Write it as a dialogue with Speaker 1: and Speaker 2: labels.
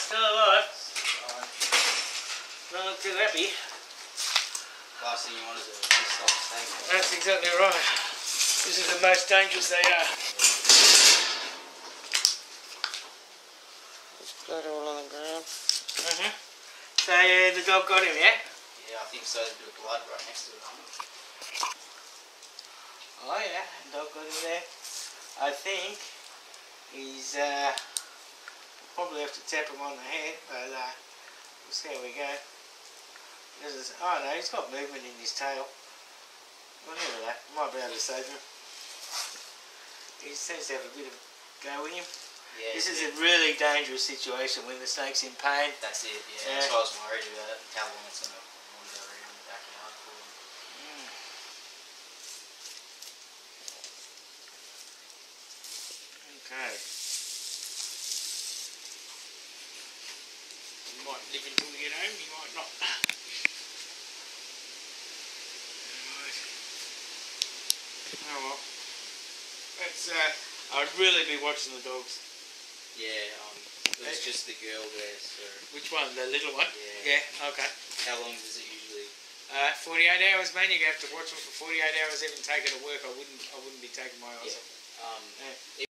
Speaker 1: still alive. Don't too happy.
Speaker 2: last thing you want is a pissed off snake.
Speaker 1: That's exactly right. This is the most dangerous they are. There's blood all on the ground. Mm-hmm. So uh, the dog got him, yeah?
Speaker 2: Yeah, I think so. There's a bit of blood right next to it.
Speaker 1: Oh yeah, dog got him there. I think he's uh, probably have to tap him on the head, but uh, we'll see how we go. This is, oh no, he's got movement in his tail. Whatever that, might be able to save him. He seems to have a bit of go in him.
Speaker 2: Yeah,
Speaker 1: This is
Speaker 2: yeah.
Speaker 1: a really dangerous situation when the snake's in pain.
Speaker 2: That's it, yeah.
Speaker 1: Yeah.
Speaker 2: That's what I was worried about. How long it's going to wander around the backyard for.
Speaker 1: Mm. Okay. You might live until we get home, you might not. Alright. Oh well. That's uh I'd really be watching the dogs.
Speaker 2: Yeah, um, it was just the girl there, so.
Speaker 1: Which one? The little one?
Speaker 2: Yeah.
Speaker 1: Yeah, okay.
Speaker 2: How long does it usually?
Speaker 1: Uh, 48 hours, man. You're going to have to watch them for 48 hours. Even taking to work, I wouldn't. I wouldn't be taking my eyes
Speaker 2: Yeah.
Speaker 1: off.
Speaker 2: Um,
Speaker 1: Yeah.